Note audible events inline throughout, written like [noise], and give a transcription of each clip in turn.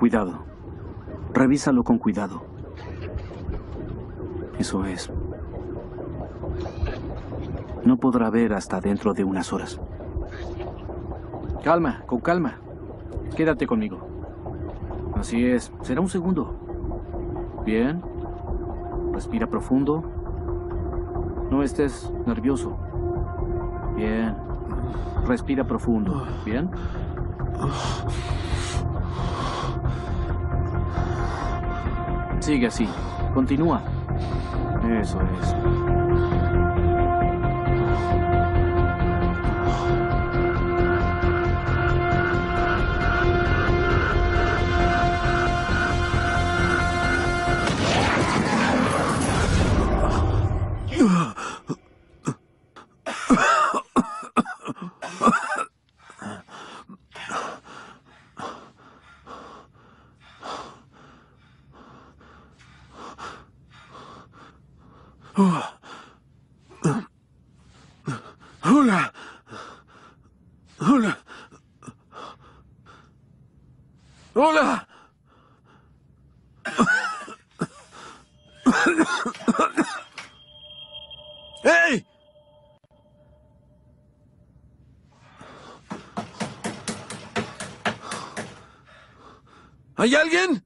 Cuidado. Revísalo con cuidado. Eso es. No podrá ver hasta dentro de unas horas. Calma, con calma. Quédate conmigo. Así es. Será un segundo. Bien. Respira profundo. No estés nervioso. Bien. Respira profundo. Bien. Sigue así. Continúa. Eso es. ¿Hay alguien?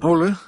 Hola.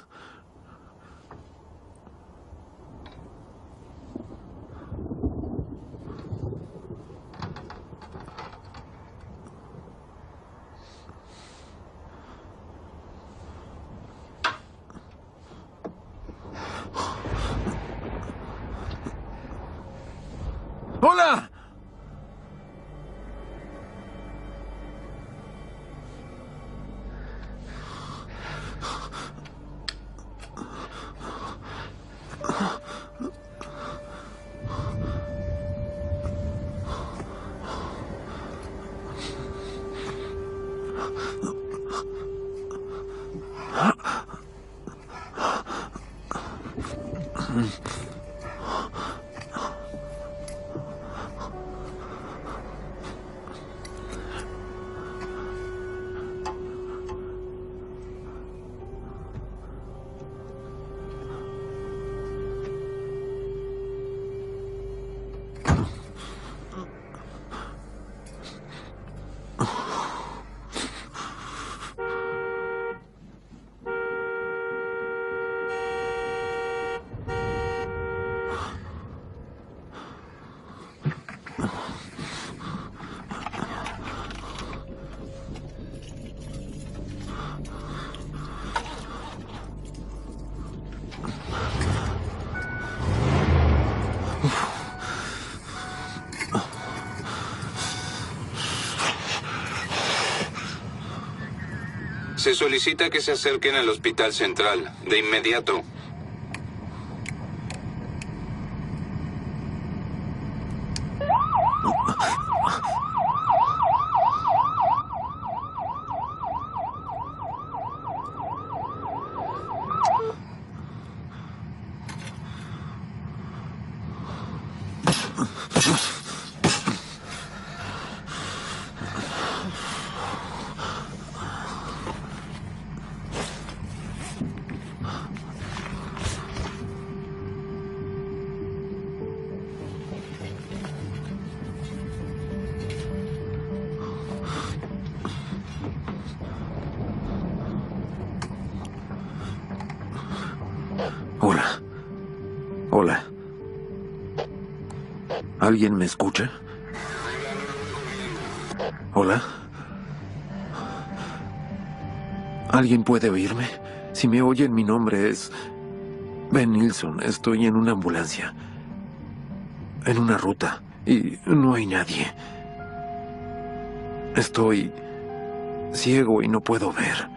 Se solicita que se acerquen al Hospital Central, de inmediato. ¿Alguien me escucha? Hola. ¿Alguien puede oírme? Si me oyen, mi nombre es Ben Nilsson. Estoy en una ambulancia. En una ruta. Y no hay nadie. Estoy ciego y no puedo ver.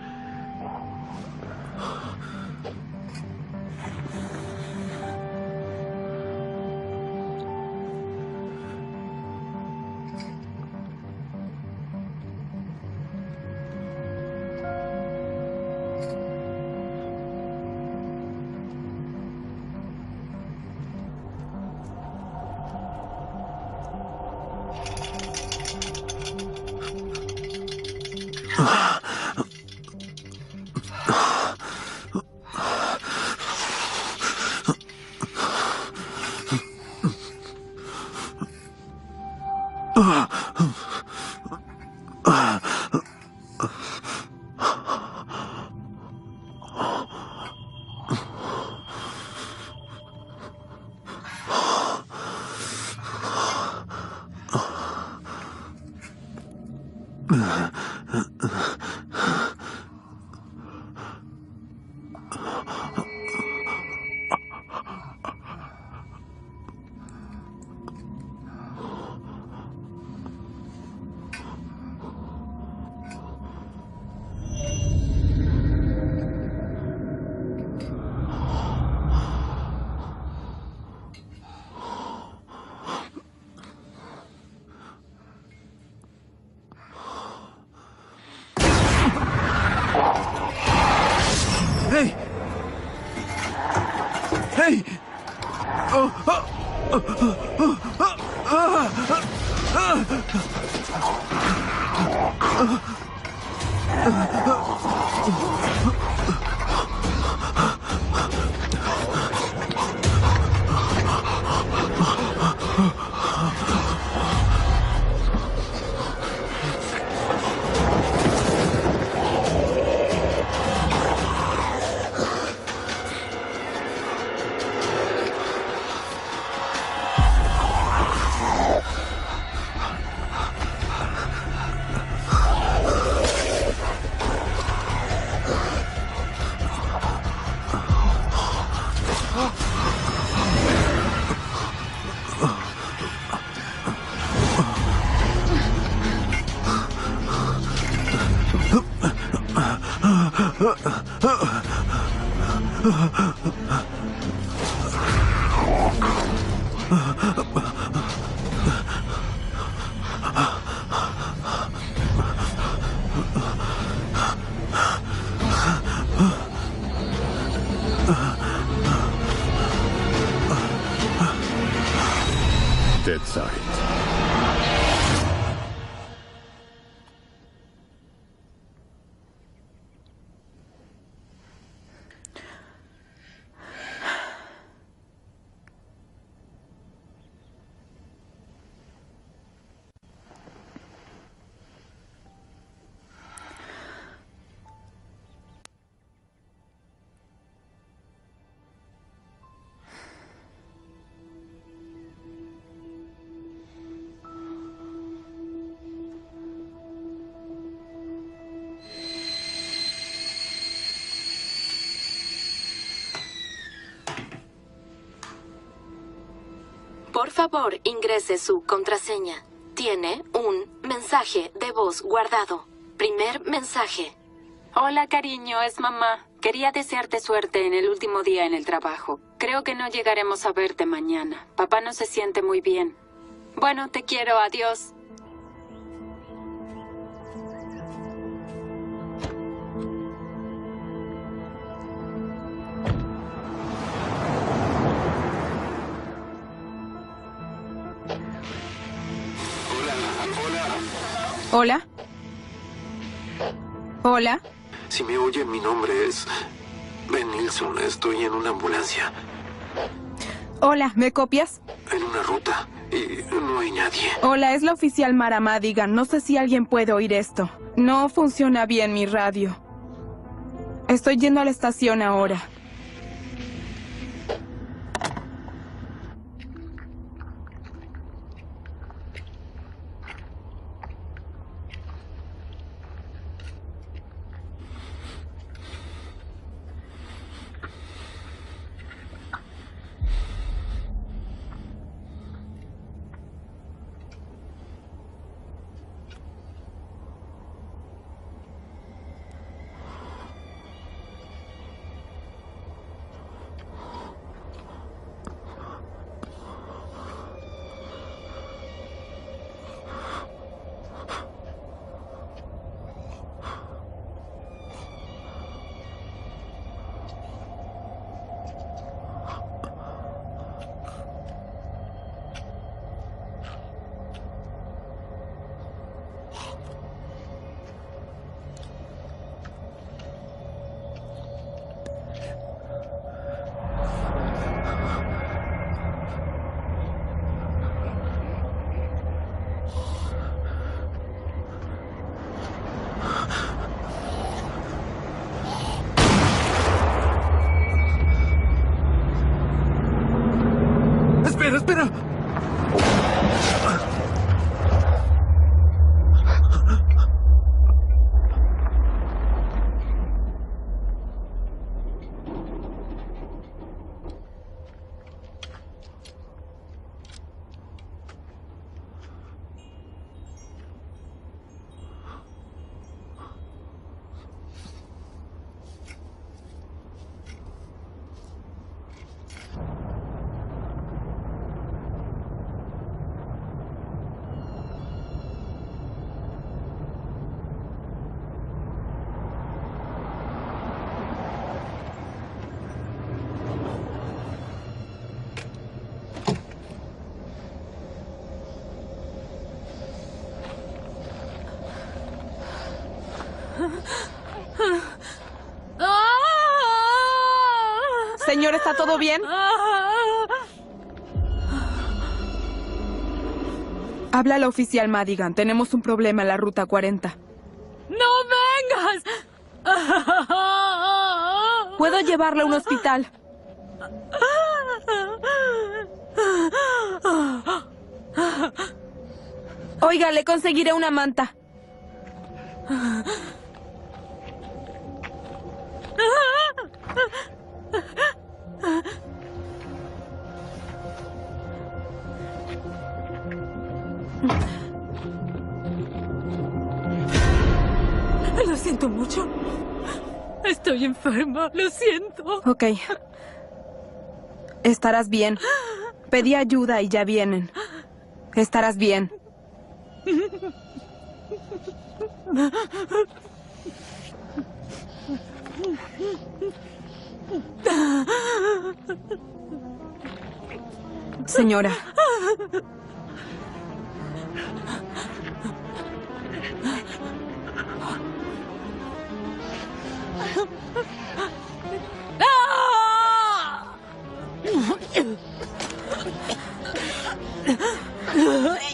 Dead Side. Favor, ingrese su contraseña. Tiene un mensaje de voz guardado. Primer mensaje. Hola, cariño, es mamá. Quería desearte suerte en el último día en el trabajo. Creo que no llegaremos a verte mañana. Papá no se siente muy bien. Bueno, te quiero, adiós. Hola. Hola. Si me oyen, mi nombre es Ben Nilsson. Estoy en una ambulancia. Hola, ¿me copias? En una ruta. Y no hay nadie. Hola, es la oficial Mara Madigan. No sé si alguien puede oír esto. No funciona bien mi radio. Estoy yendo a la estación ahora. Espera, espera. Señor, ¿está todo bien? Habla la oficial Madigan. Tenemos un problema en la ruta 40. ¡No vengas! Puedo llevarla a un hospital. Oiga, le conseguiré una manta. Enferma, lo siento. Ok. Estarás bien. Pedí ayuda y ya vienen. Estarás bien. Señora. ¡Hey!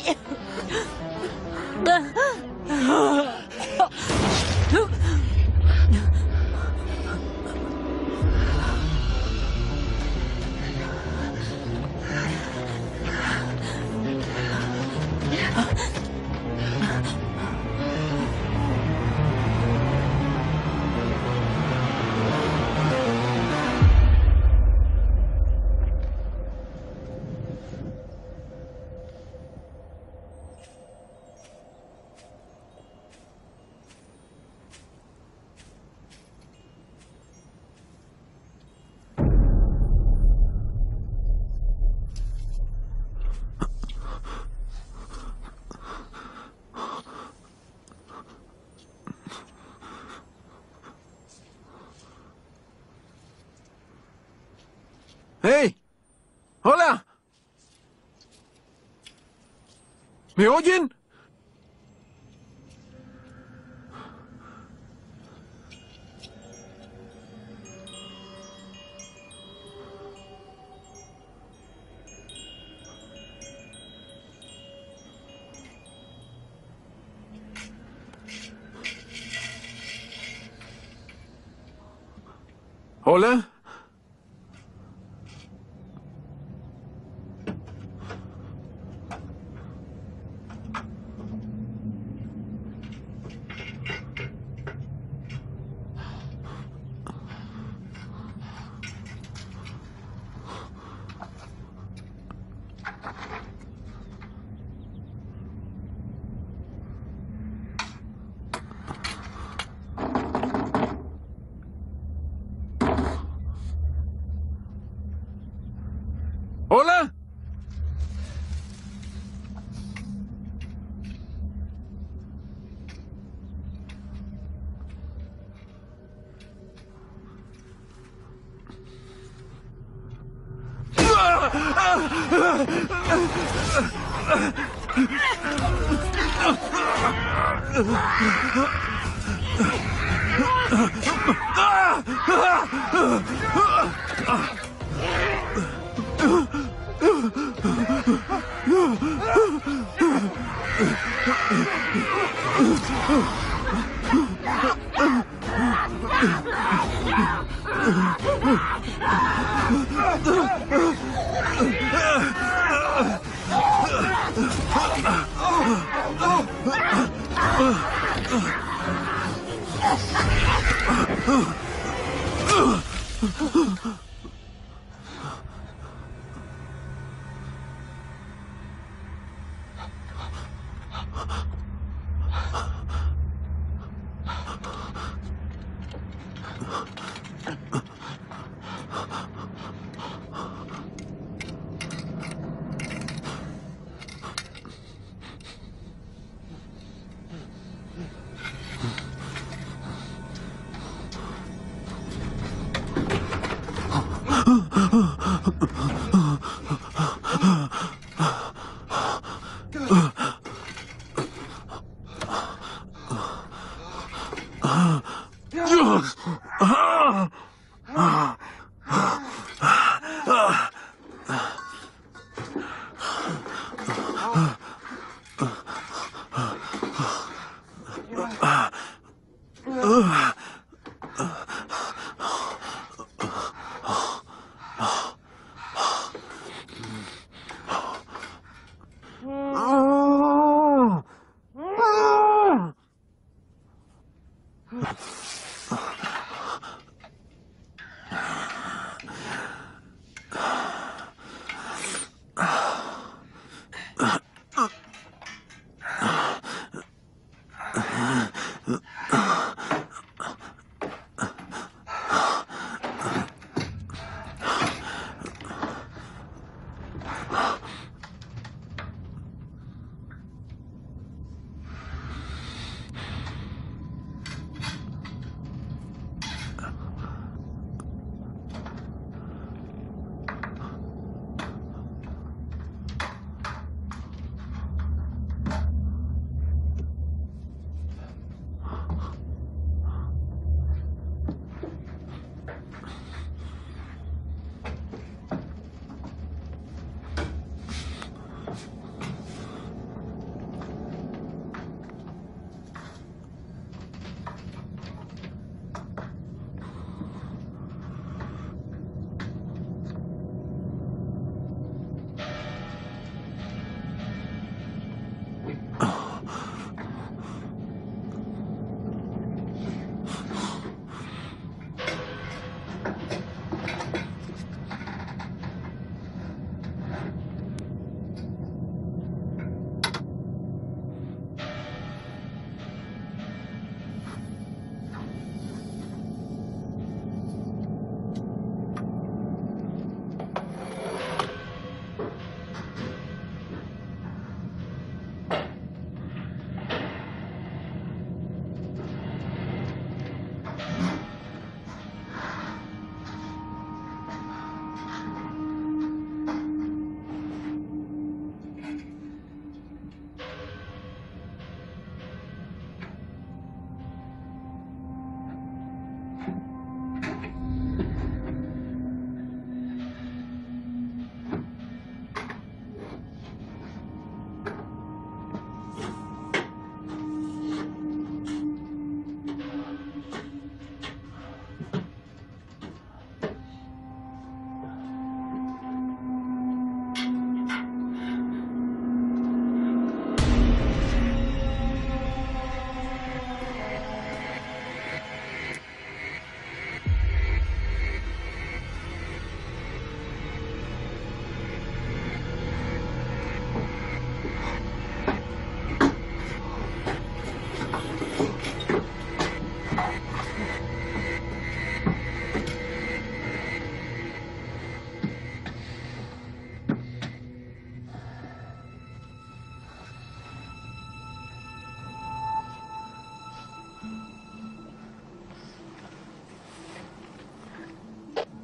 ¿Me oyen? ¿Hola?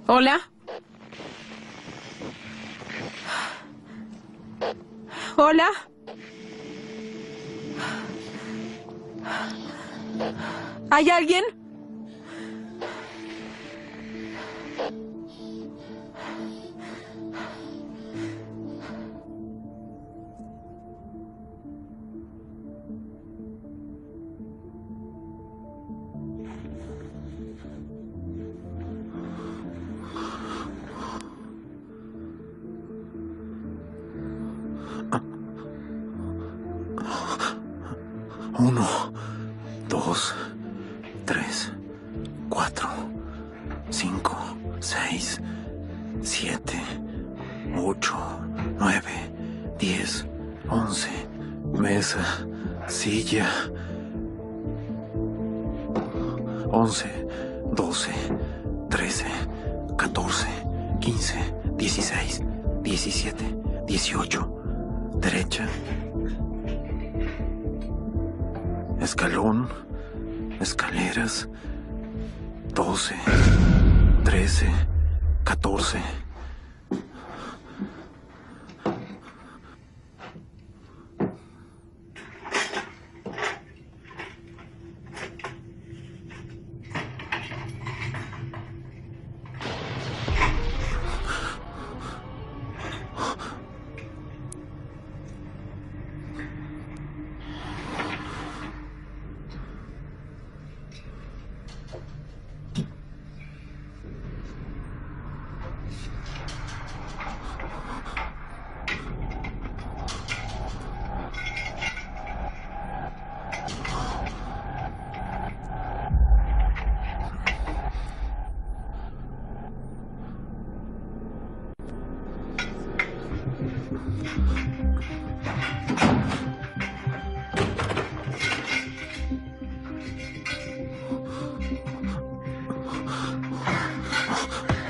¿Hola? ¿Hola? ¿Hay alguien?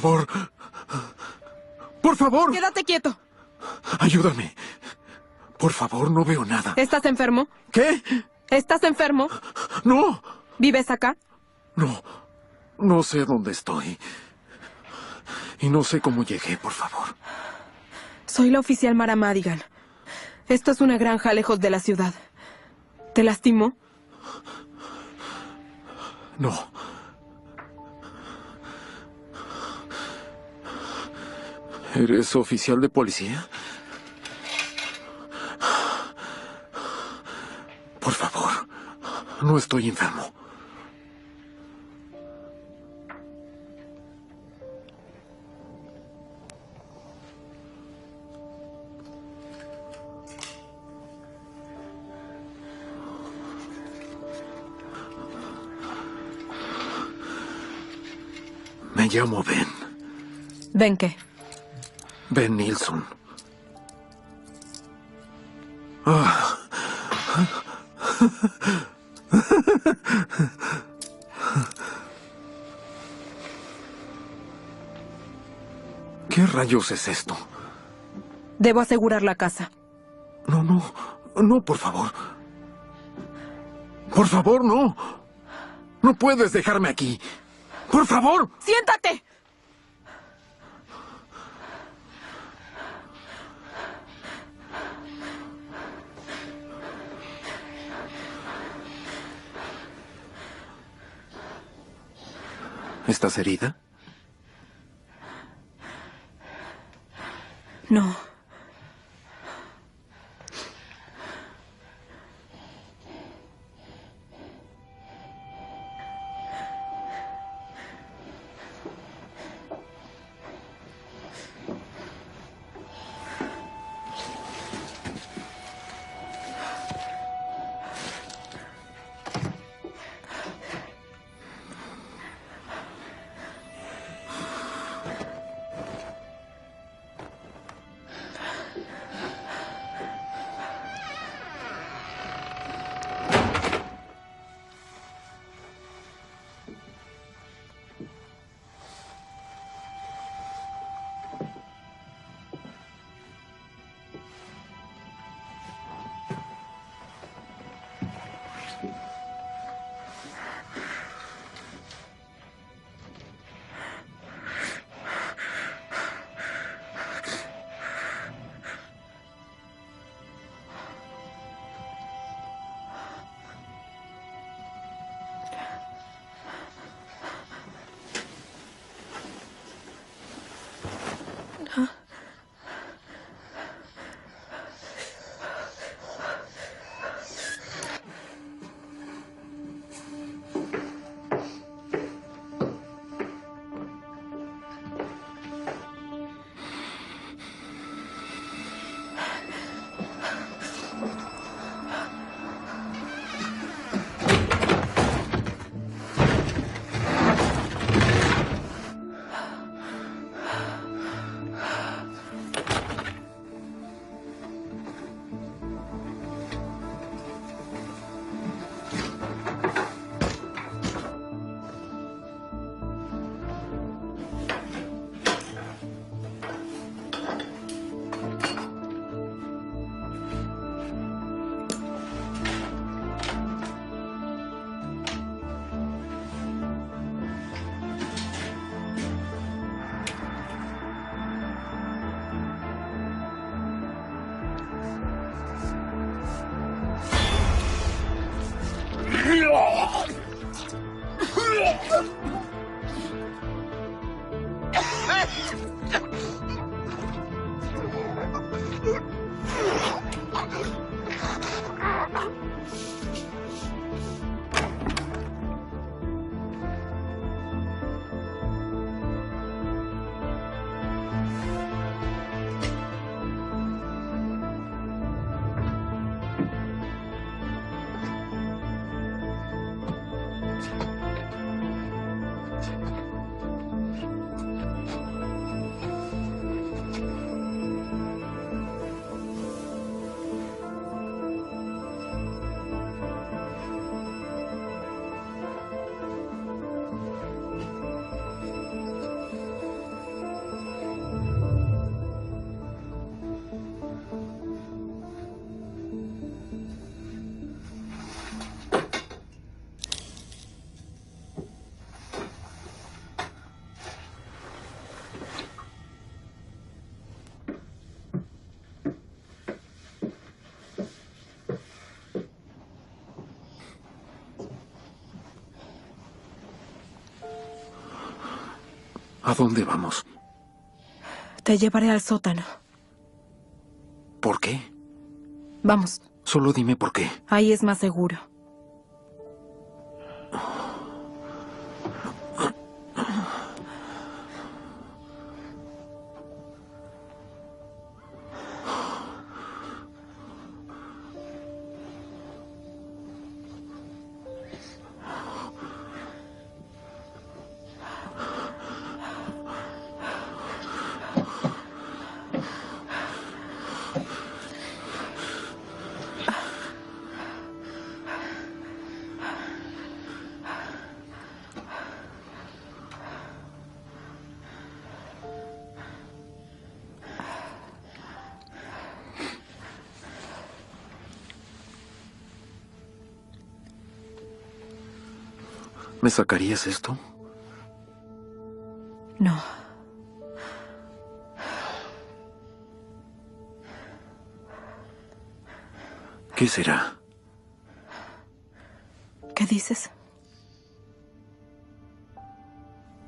favor. Por favor. Quédate quieto. Ayúdame. Por favor, no veo nada. ¿Estás enfermo? ¿Qué? ¿Estás enfermo? No. ¿Vives acá? No. No sé dónde estoy. Y no sé cómo llegué, por favor. Soy la oficial Mara Madigan. Esto es una granja lejos de la ciudad. ¿Te lastimó? No. ¿Eres oficial de policía? Por favor, no estoy enfermo. Me llamo Ben. ¿Ben qué? Ben Nilsson. Ah. ¿Qué rayos es esto? Debo asegurar la casa. No, no, no, por favor. Por favor, no. No puedes dejarme aquí. Por favor. ¡Siéntate! ¿Estás herida? ¿A dónde vamos? Te llevaré al sótano. ¿Por qué? Vamos, Solo dime por qué. ahí es más seguro. ¿Me sacarías esto? No. ¿Qué será? ¿Qué dices?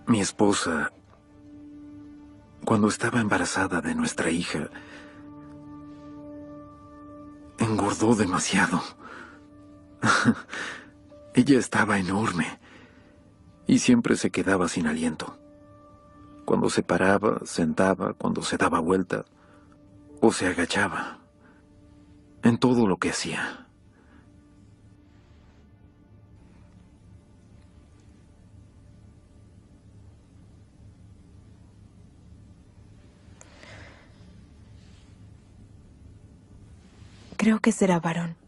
Mi esposa, cuando estaba embarazada de nuestra hija, engordó demasiado. [laughs] Ella estaba enorme y siempre se quedaba sin aliento. Cuando se paraba, sentaba, cuando se daba vuelta o se agachaba. En todo lo que hacía. Creo que será varón.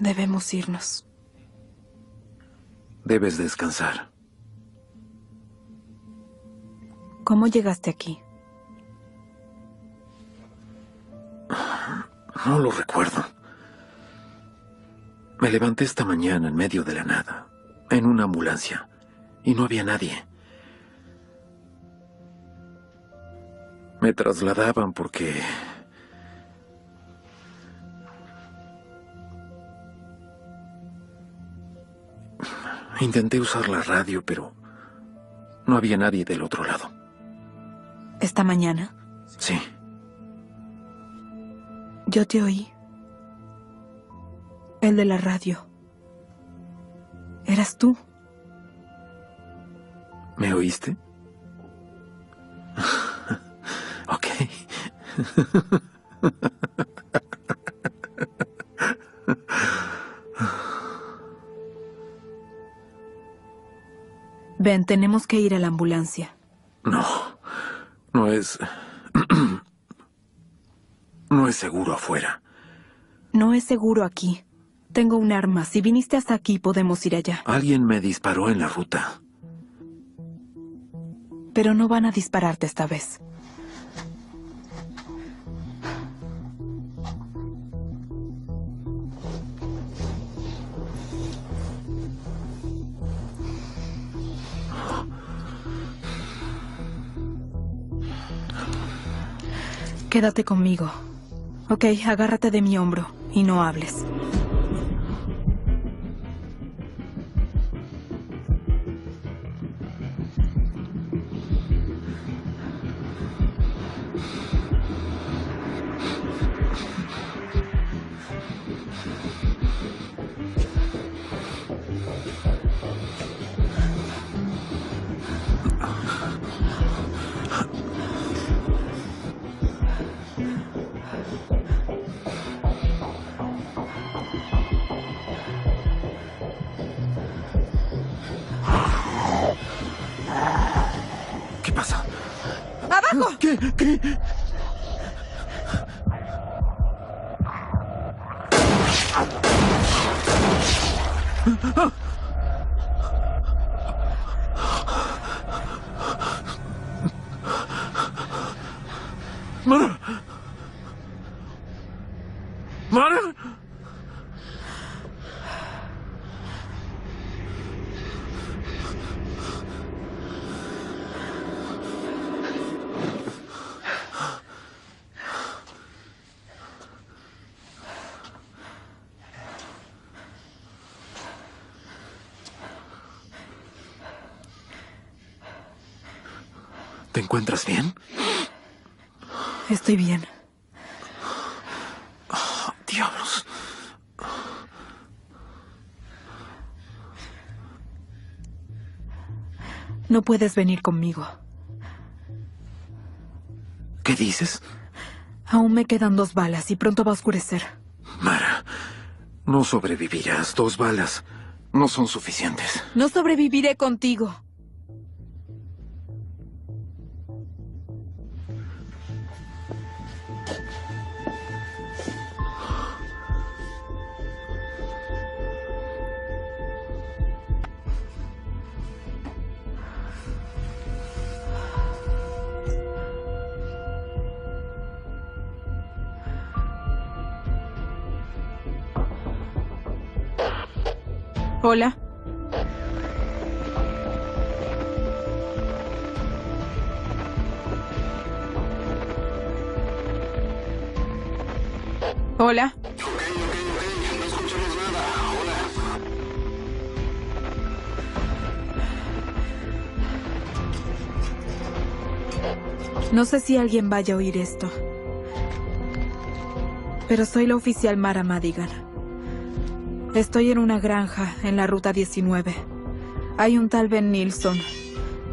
Debemos irnos. Debes descansar. ¿Cómo llegaste aquí? No lo recuerdo. Me levanté esta mañana en medio de la nada, en una ambulancia, y no había nadie. Me trasladaban porque... Intenté usar la radio, pero no había nadie del otro lado. ¿Esta mañana? Sí, Yo te oí. El de la radio. Eras tú. ¿me oíste? [laughs] ok. [laughs] Ven, tenemos que ir a la ambulancia. No, no es... [clears throat] no es seguro afuera. No es seguro aquí. Tengo un arma. Si viniste hasta aquí, podemos ir allá. Alguien me disparó en la ruta. Pero no van a dispararte esta vez. Quédate conmigo. Ok, agárrate de mi hombro y no hables. ¿Te encuentras bien? Estoy bien. Diablos. No puedes venir conmigo. ¿Qué dices? Aún me quedan dos balas y pronto va a oscurecer. Mara, no sobrevivirás. Dos balas no son suficientes. No sobreviviré contigo. No sé si alguien vaya a oír esto. Pero soy la oficial Mara Madigan. Estoy en una granja en la ruta 19. Hay un tal Ben Nilsson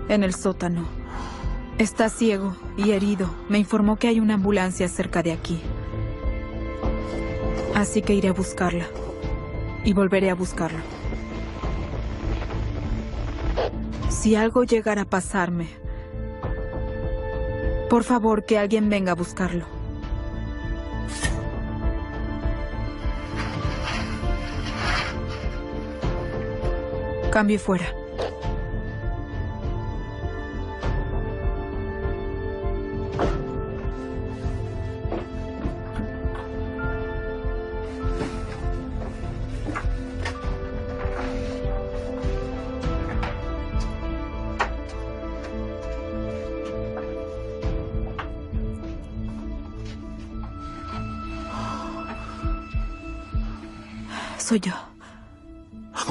en el sótano. Está ciego y herido. Me informó que hay una ambulancia cerca de aquí. Así que iré a buscarla. Y volveré a buscarla. Si algo llegara a pasarme, por favor que alguien venga a buscarlo. Cambio fuera.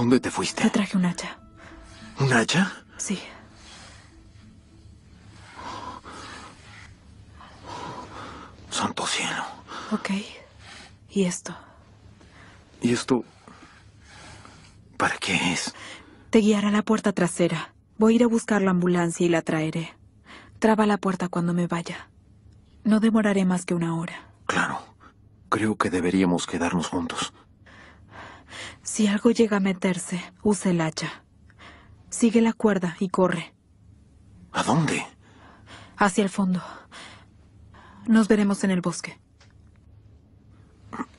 Dónde te Te fuiste? traje un hacha. ¿Un hacha? Sí. Santo cielo. Ok. ¿Y esto? ¿Y esto? ¿Para qué es? Te guiará a la puerta trasera. Voy a ir a buscar la ambulancia y la traeré. Traba la puerta cuando me vaya. No demoraré más que una hora. Claro. Creo que deberíamos quedarnos juntos. Si algo llega a meterse, use el hacha. Sigue la cuerda y corre. ¿A dónde? Hacia el fondo. Nos veremos en el bosque.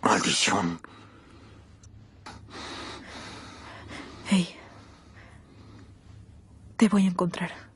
Maldición. Hey. Te voy a encontrar.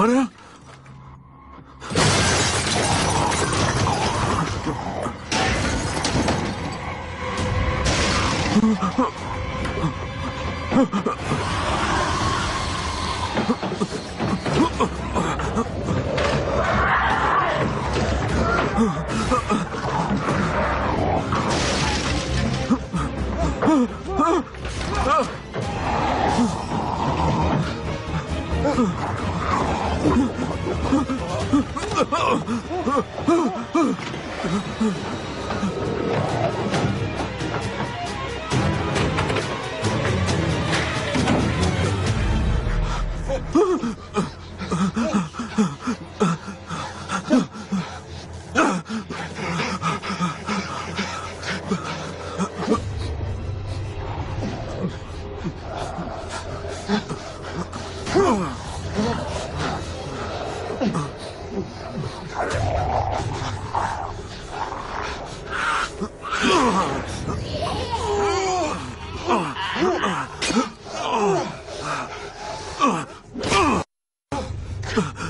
¿Mara? Ugh!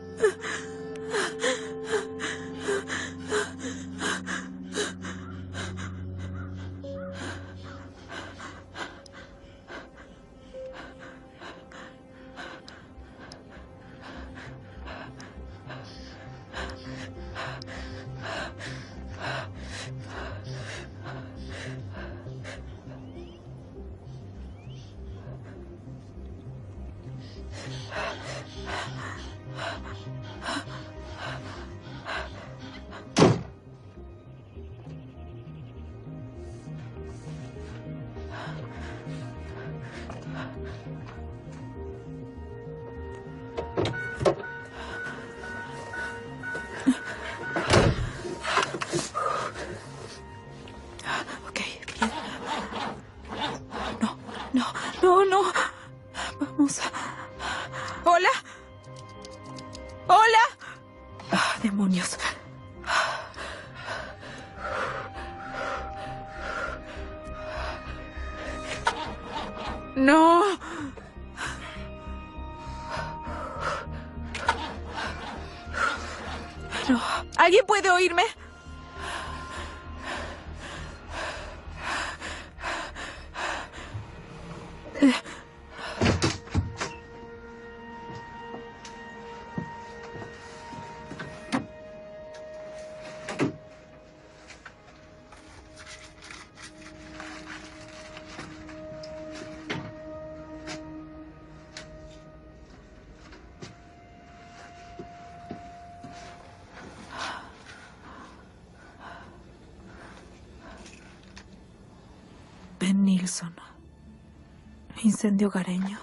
Incendio hogareño.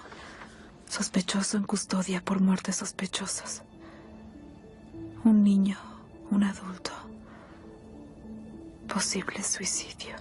Sospechoso en custodia por muertes sospechosas. Un niño, un adulto. Posible suicidio.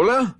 ¿Hola?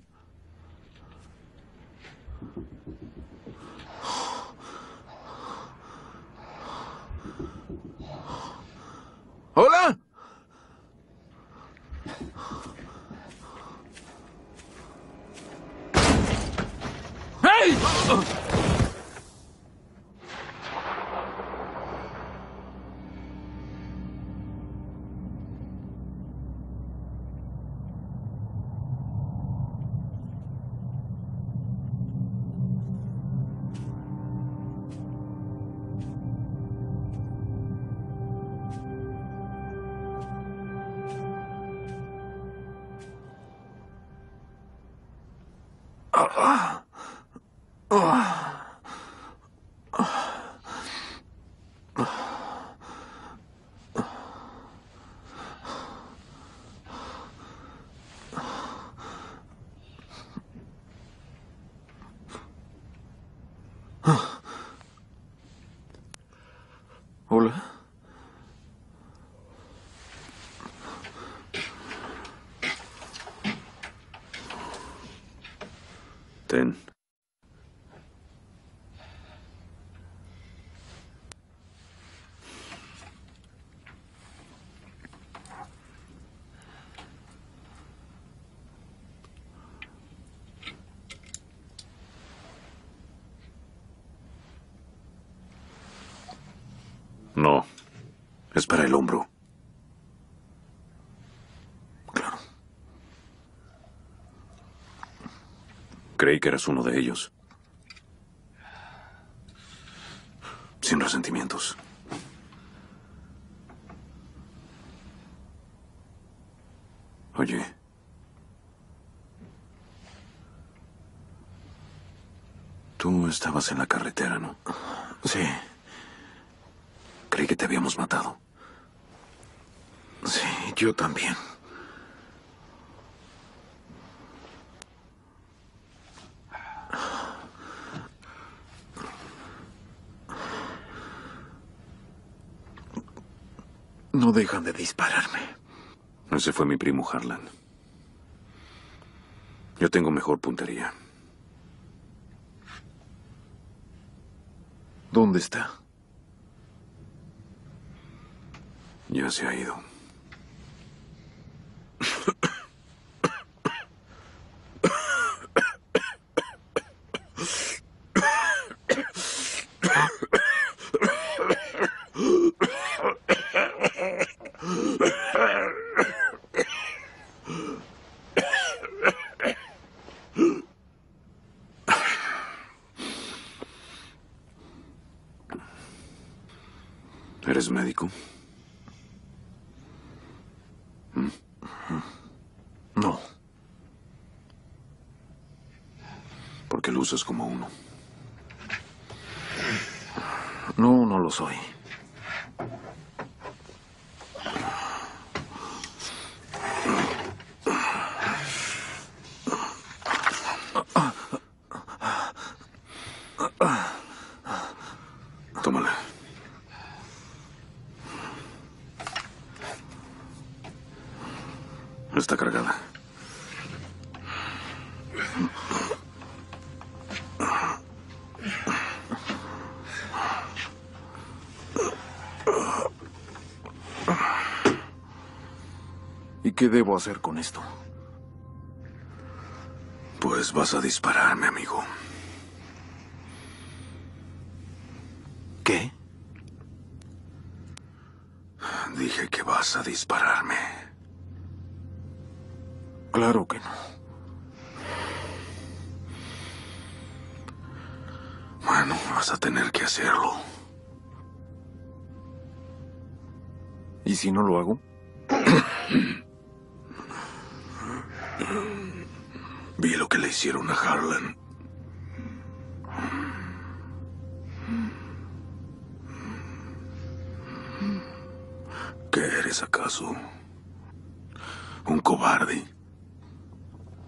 No. Es para el hombro. Creí que eras uno de ellos. Sin resentimientos. Oye. Tú estabas en la carretera, ¿no? Sí. Creí que te habíamos matado. Sí, yo también. No dejan de dispararme. Ese fue mi primo Harlan. Yo tengo mejor puntería. ¿Dónde está? Ya se ha ido. Luces como uno. No, no lo soy. Tómala. Está cargada. ¿Y qué debo hacer con esto? Pues vas a dispararme, amigo. ¿Qué? Dije que vas a dispararme. Claro que no. Bueno, vas a tener que hacerlo. ¿Y si no lo hago? [clears throat] hicieron a Harlan. ¿Qué eres acaso? ¿Un cobarde?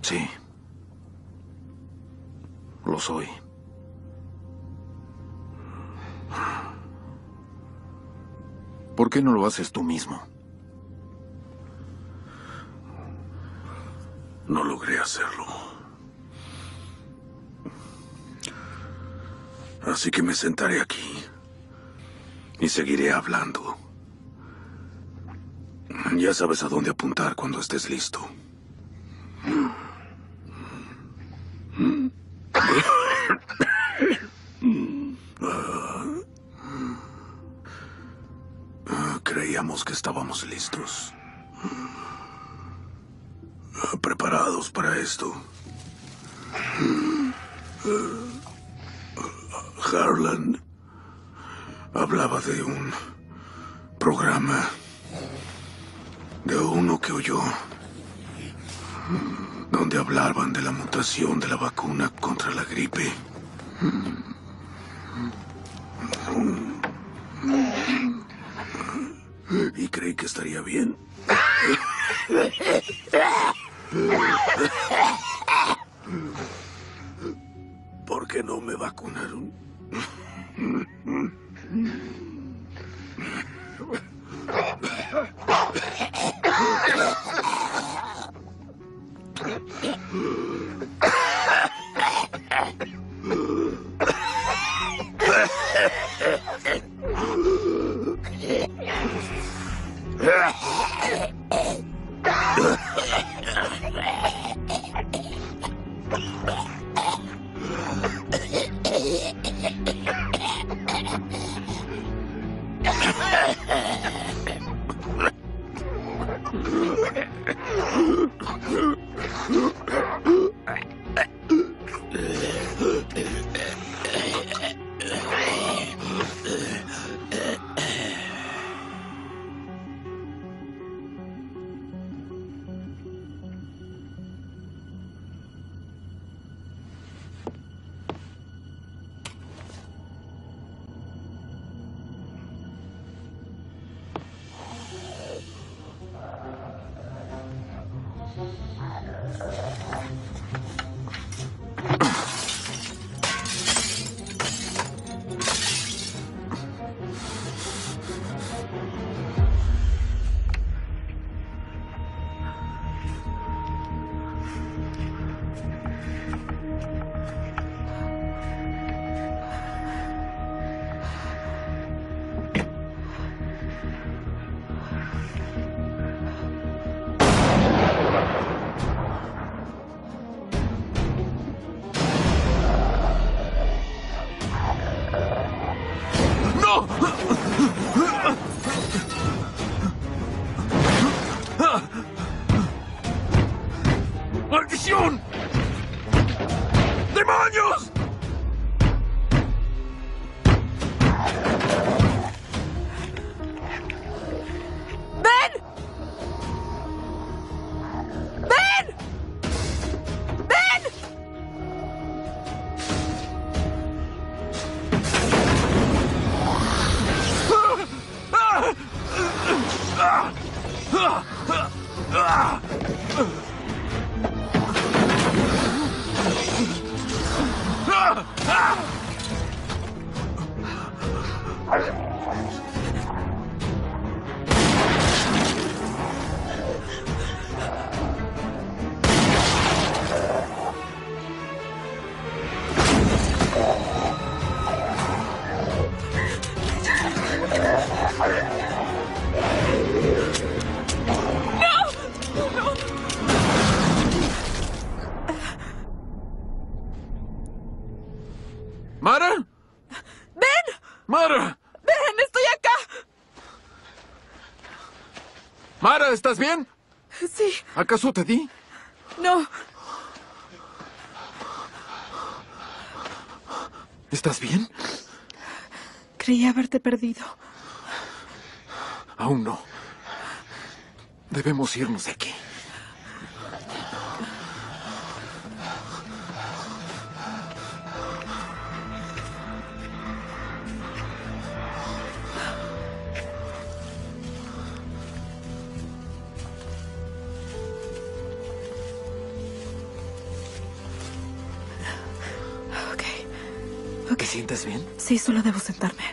Sí. Lo soy. ¿Por qué no lo haces tú mismo? No logré hacerlo. Así que me sentaré aquí y seguiré hablando. Ya sabes a dónde apuntar cuando estés listo. Creíamos que estábamos listos. Preparados para esto. Harlan hablaba de un programa, de uno que oyó, donde hablaban de la mutación de la vacuna contra la gripe. Y creí que estaría bien. ¿Por qué no me vacunaron? ¿Mara, estás bien? Sí, ¿Acaso te di? no. ¿Estás bien? Creí haberte perdido. Aún no. Debemos irnos de aquí. Sí, solo debo sentarme.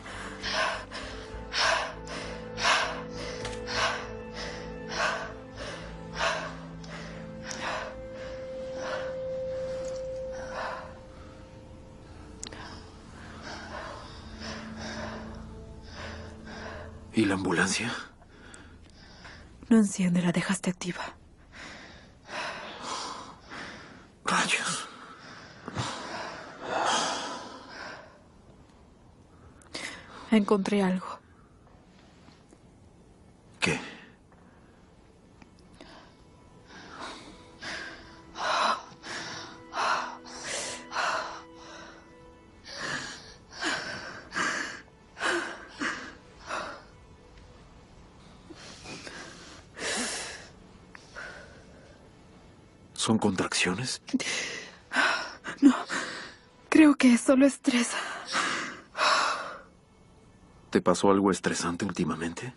¿Y la ambulancia? No enciende, la dejaste activa. Rayos. Encontré algo. ¿Qué? ¿Son contracciones? Creo que es solo estrés. ¿Te pasó algo estresante últimamente?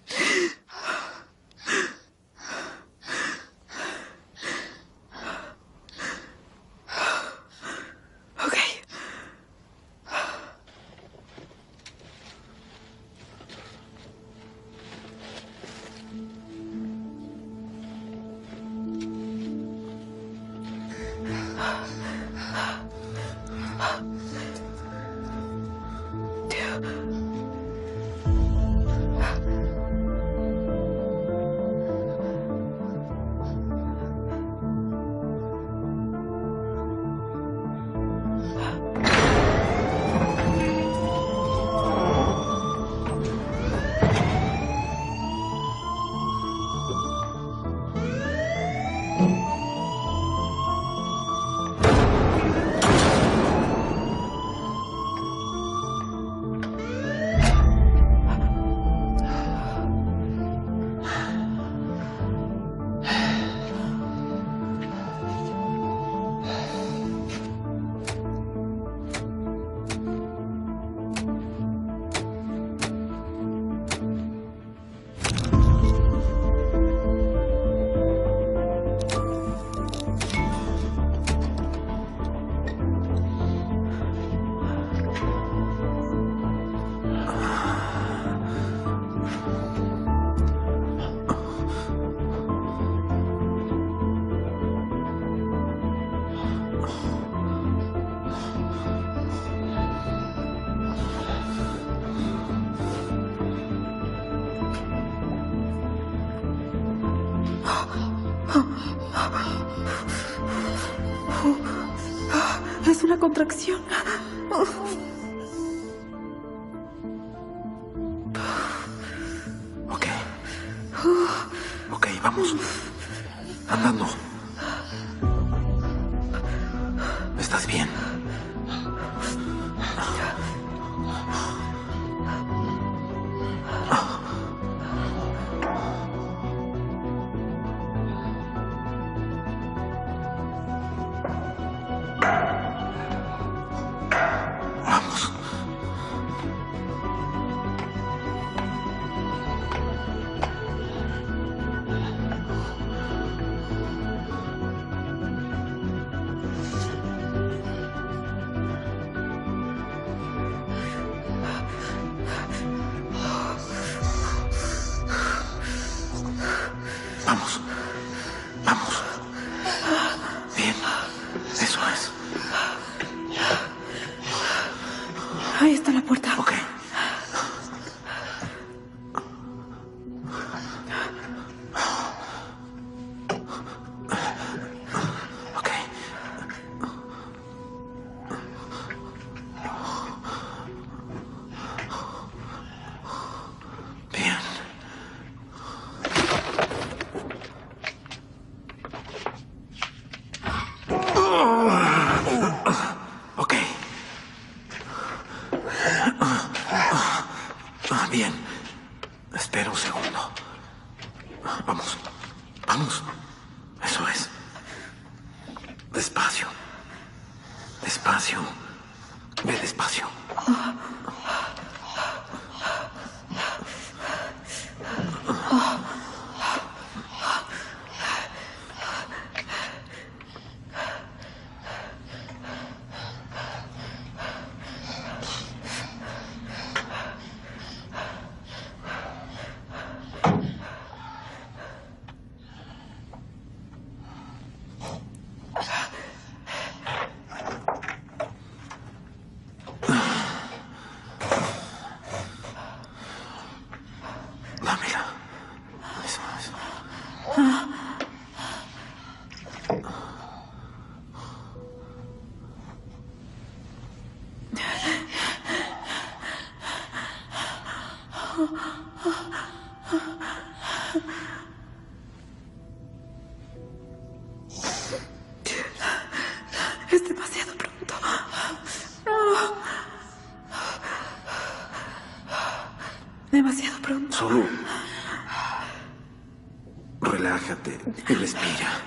Y respira.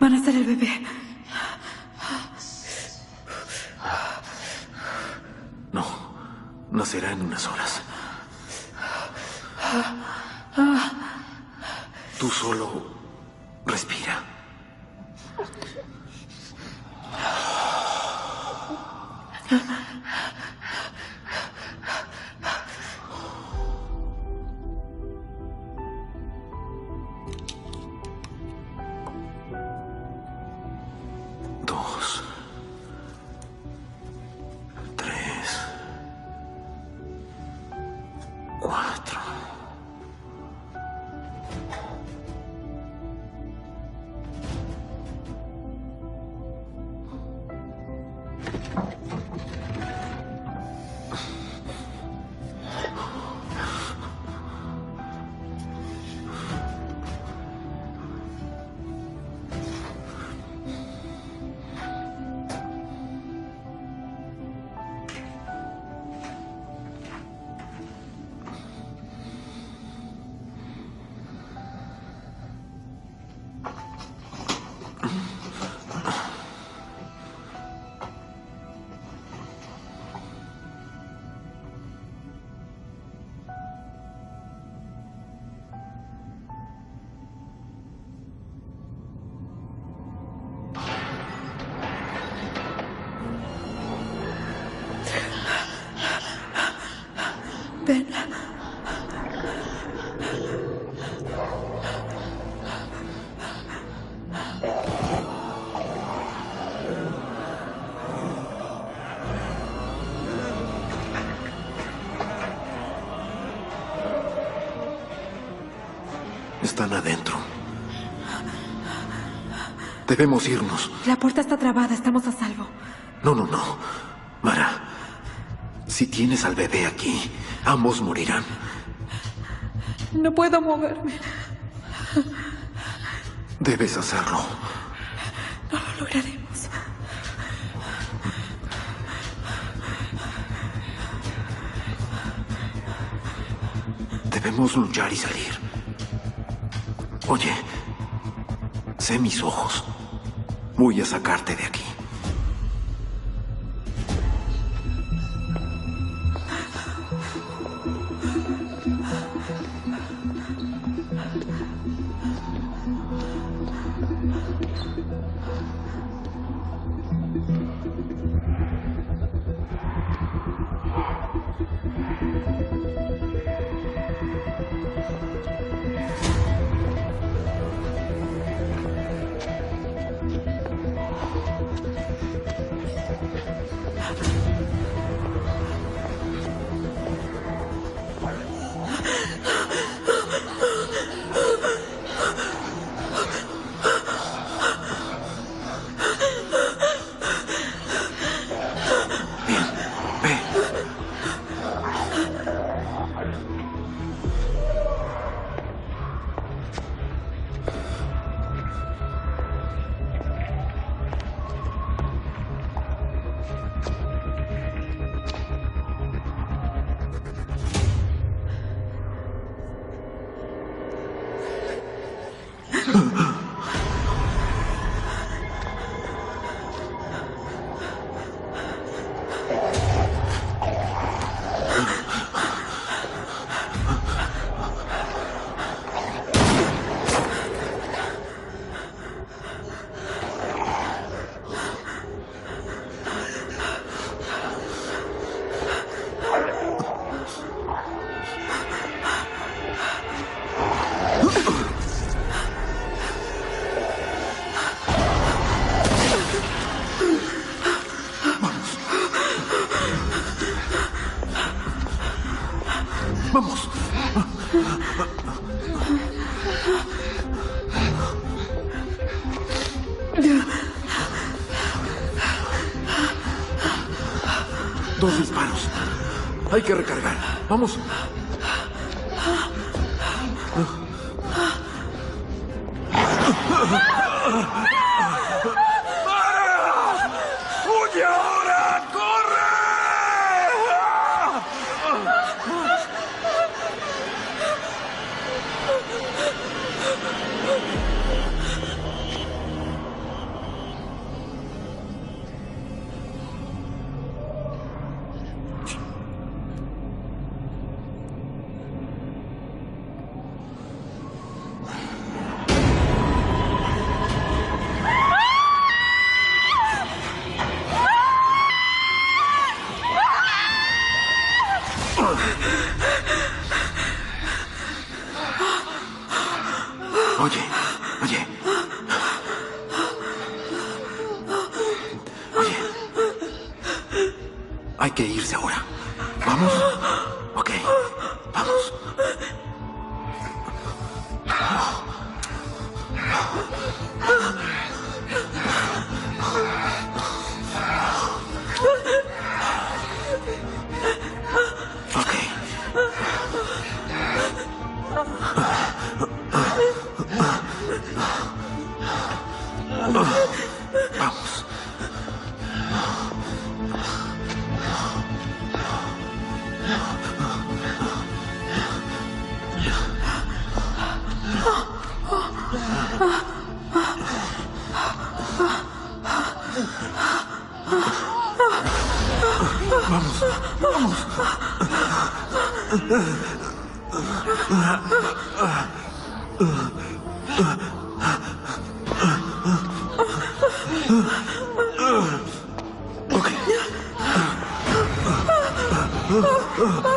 Van a ser el bebé. Están adentro. Debemos irnos. La puerta está trabada. Estamos a salvo. No, no, no. Mara, si tienes al bebé aquí, ambos morirán. No puedo moverme. Debes hacerlo. No lo lograremos. Debemos luchar y salir. Oye, sé mis ojos. Voy a sacarte de aquí. Hay que recargar. Vamos.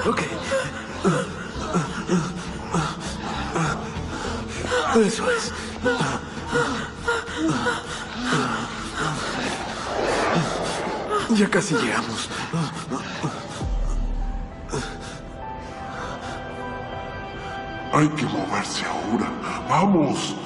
Ok. Eso es. Ya casi llegamos. Hay que moverse ahora. ¡Vamos!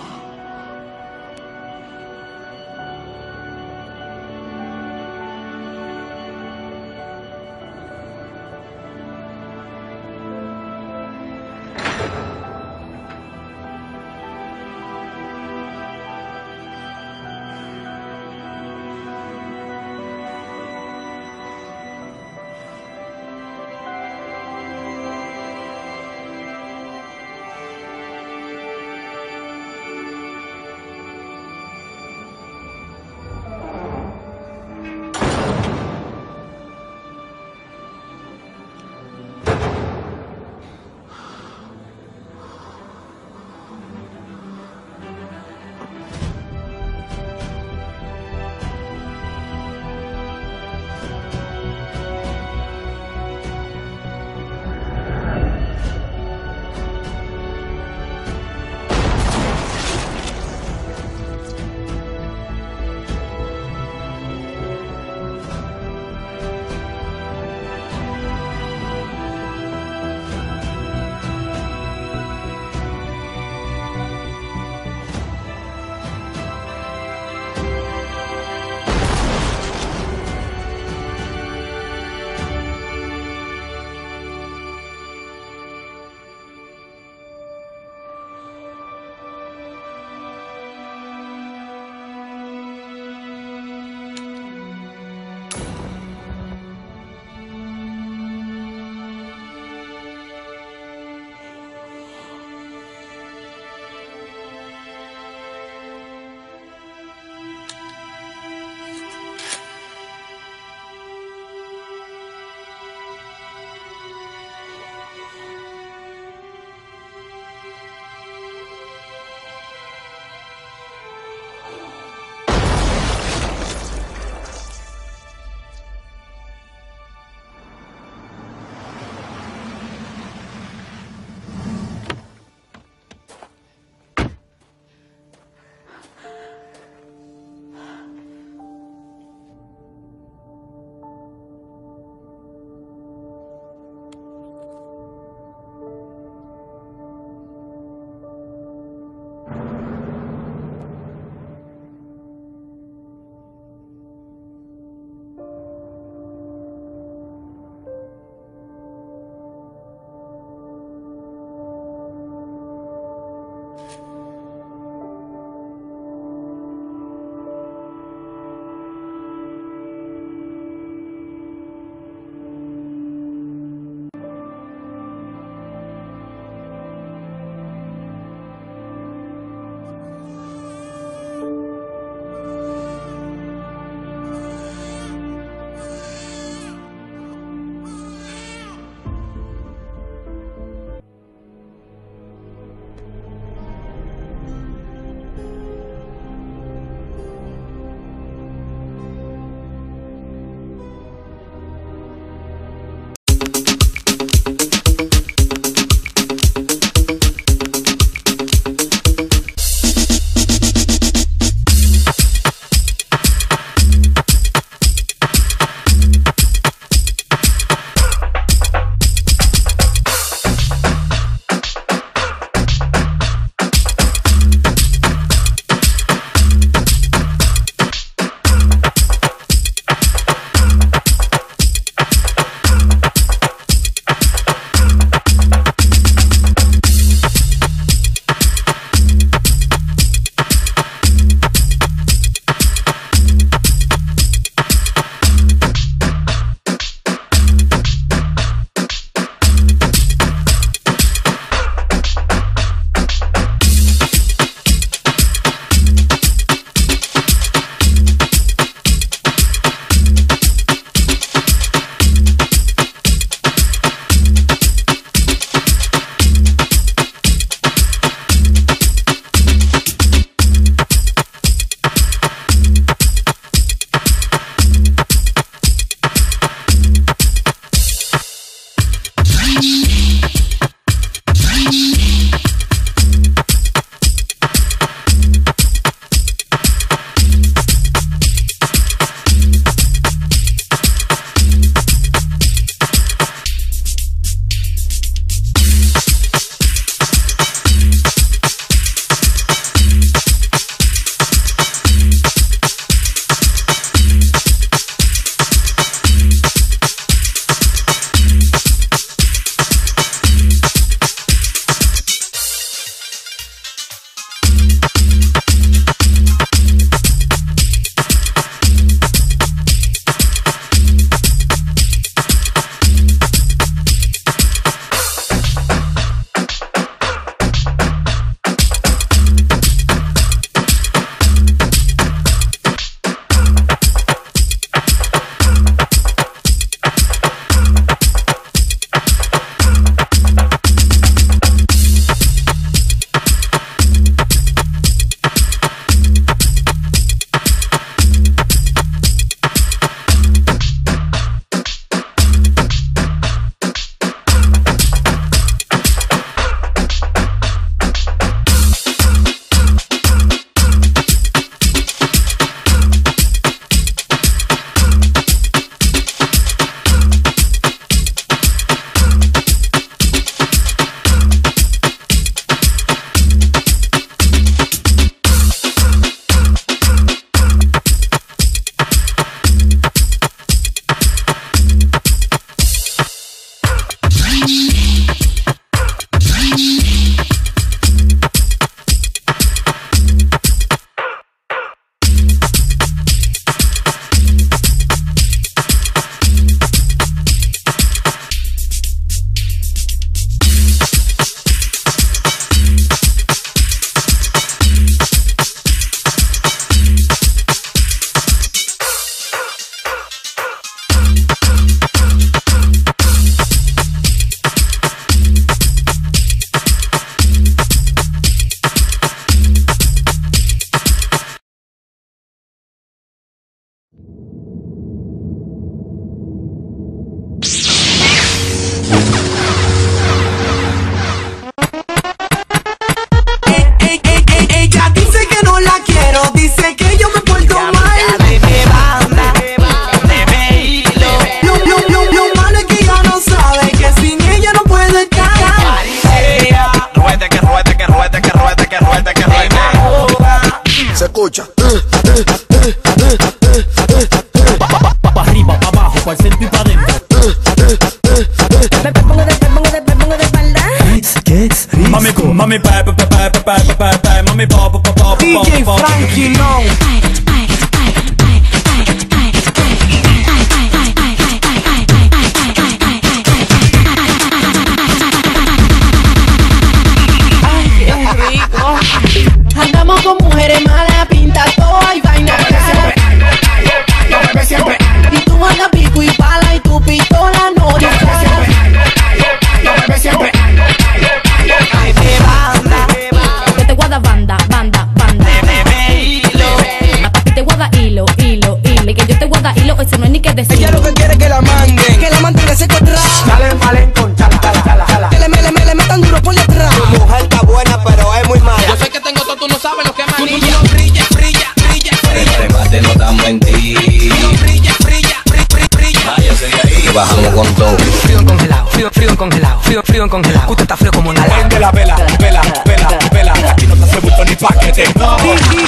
Decir. Ella lo que quiere es que la manguen, que la mantenga atrás. Dale, vale, con chala, chala, chala, chala. Que le me, le me, le metan duro por detrás. Tu mujer está buena, pero es muy mala. Yo sé que tengo todo, tú no sabes lo que es manilla. Brilla, brilla, brilla, Este mate no tan mentir. brilla, brilla, brilla, brilla. Váyase de ahí. Bajamos con todo. Frío en congelado, frío, frío en congelado, frío, frío en congelado. Usted está frío como una lava. Prende la vela, vela, vela, vela. Aquí no te hace bulto ni paquete. No. DJ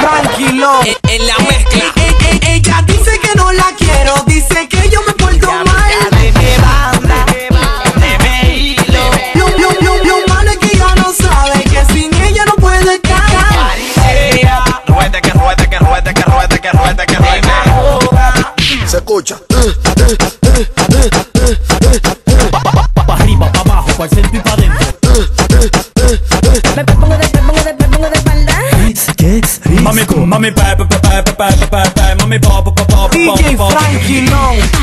Frankie Long. En, en la mezcla. me ball, ball, ball, DJ Frankie Long.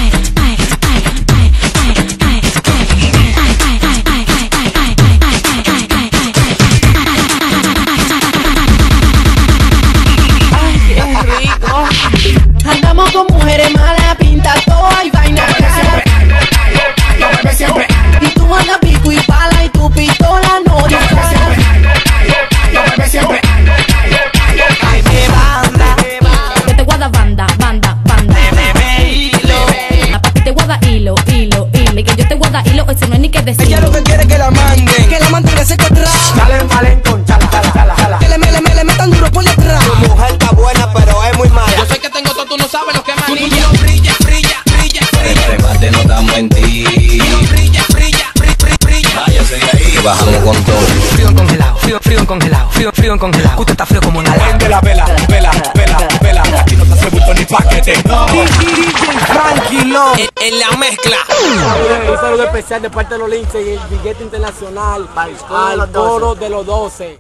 Congelado, frío, frío en congelado. Usted está frío como una lava. Prende la vela, vela, vela, vela. Aquí no te hace bulto ni paquete. No. Long. En, en la mezcla. Un saludo especial de parte de los linces y el billete internacional al coro de los 12.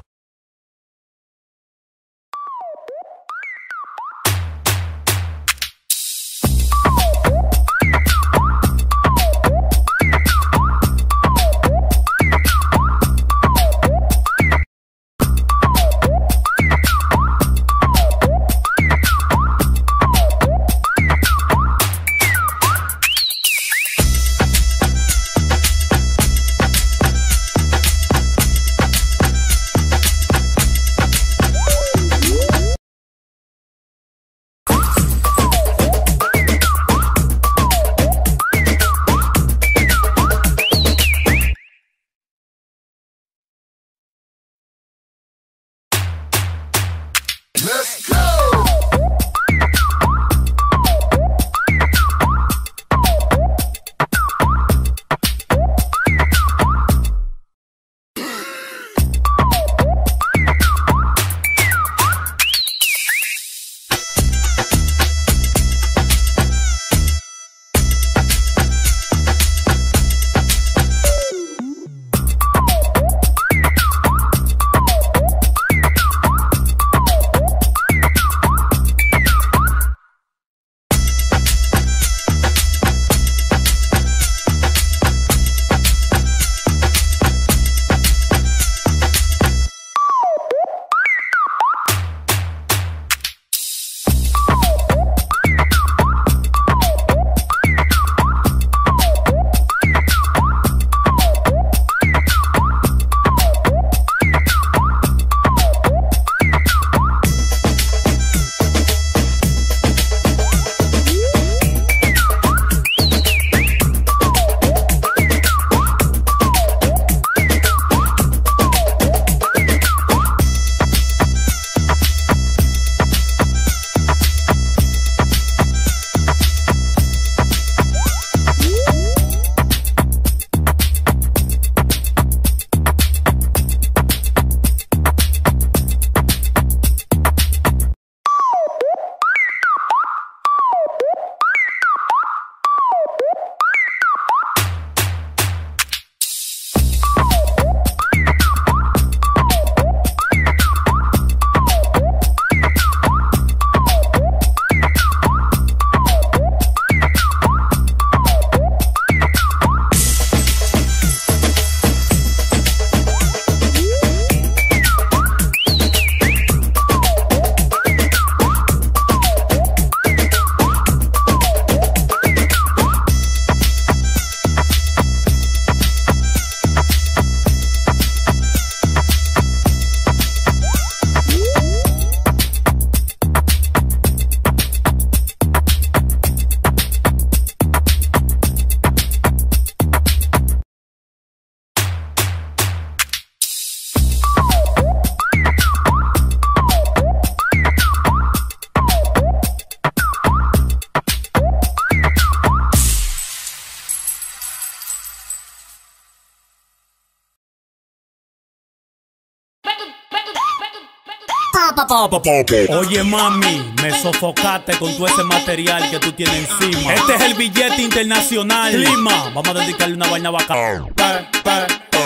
Oye mami, me sofocaste con todo ese material que tú tienes encima. Este es el billete internacional. Clima, vamos a dedicarle una vaina bacana.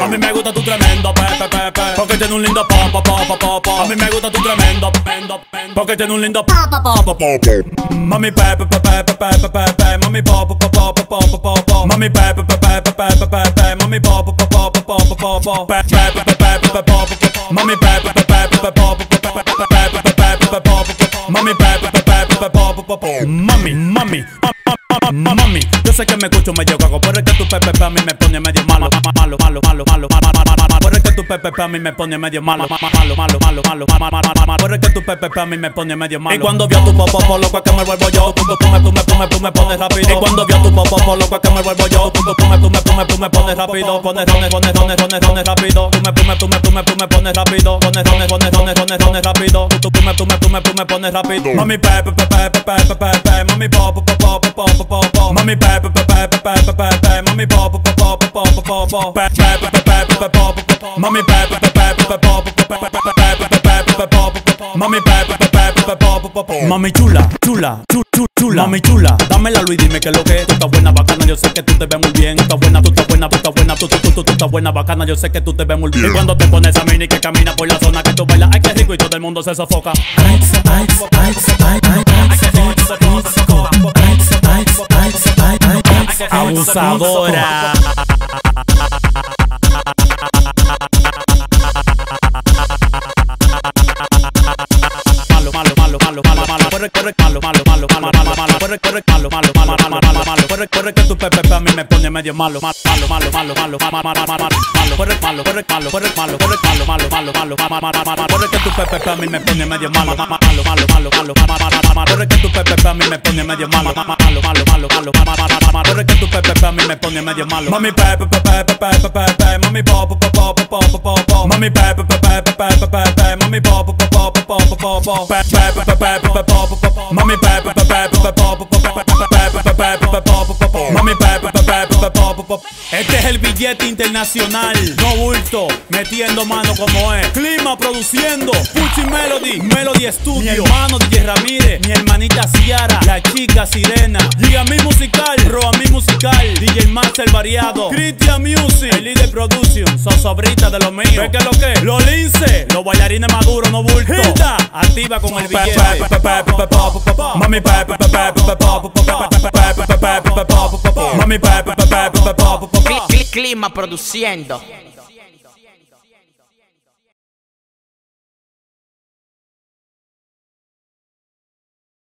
A mí me gusta tu tremendo pe, pe, pe, pe, Porque tiene un lindo pa, pa, pa, pa, pa. A mí me gusta tu tremendo pendo, Porque tiene un lindo pa, pa, pa, pa, pa. Mami pe, pe, pe, pe, pe, pe, pe, pe. Mami pa, pa, pa, pa, pa, pa, pa, pa. Mami pe, pe, pe, pe, pe, pe, pe, pe. Mami pa, pa, pa, pa, pa, pa, pa, pa, pa. Pe, pe, pe, pe, pe, pe, pe, pa, pa, pa. Mami pe, pe, pe, pe, pe, pe, pa, pa, pa, pa, pa, pa, pa, Mami. Mami, mami, Mami, yo sé que me escucho medio cago, pero es que tu pepe a mí me pone medio malo, malo, malo, malo, malo, malo, tu pepe a mí me pone medio malo, malo, malo, malo, malo, malo, Por que tu pepe a mí me pone medio malo. Y cuando vio tu popo, loco es que me vuelvo yo. Tú, tú, me, tú, me, tú, me, pones rápido. Y cuando vio tu popo, loco es que me vuelvo yo. Tú, tú, me, tú, me, tú, me, tú me pones rápido. Pones, pones, pones, pones, pones, pones rápido. Tú me, tú me, tú me, tú me, tú me pones rápido. Pones, pones, pones, pones, pones, pones rápido. Tú, tú, me, tú me, tú me, tú me pones rápido. Mami pepe, pepe, pepe, pepe, pepe mami popo, popo, popo, popo, mami pepe, pepe, pepe, pepe, mami popo, popo, popo, popo, popo, pepe, pepe, pepe, popo, popo. Mami. Mami chula, chula, chu, chu, chula, mami chula. Dame la luz y dime que lo que es. Tú estás buena, bacana, yo sé que tú te ves muy bien. Tú estás buena, tú estás buena, tú estás buena, tú, tú, tú, tú, tú estás buena, bacana, yo sé que tú te ves muy bien. Y cuando te pones a mini que camina por la zona que tú bailas, ay que rico y todo el mundo se sofoca. Abusadora. Corre, corre, malo, malo, malo, malo, malo, malo, corre, corre, malo, malo, malo, malo, corre, que tu pepe a mí me pone medio malo, malo, malo, malo, malo, malo, malo, malo, malo, corre, malo, corre, malo, corre, malo, corre, malo, malo, malo, malo, malo, malo, corre, que tu pepe a mí me pone medio malo, malo, malo, malo, malo, malo, corre, que tu pepe a mí me pone medio malo, malo, malo, malo, malo, corre, que tu pepe a mí me pone medio malo, mami pepe, pepe, pepe, pepe, mami pop, pop, pop, pop, pop, pop, mami pepe, pepe, pepe, pepe, mami pop, pop, pepe, pepe, pepe, pop, mami pepe, pepe, pepe, pop, pop, pepe, pepe, pepe, mami. Este es el billete internacional, no bulto, metiendo mano como es. Clima produciendo, Pucci Melody, Melody Studio. Mi hermano DJ Ramírez, mi hermanita Ciara, la chica Sirena. Giga mi musical, Roa mi musical, DJ Master variado, Christian Music, el líder production, sos sobrita de lo mío. ¿Ves que lo que? Los lince, los bailarines maduros, no bulto. Hilda, activa con el billete. Mami Clima produciendo.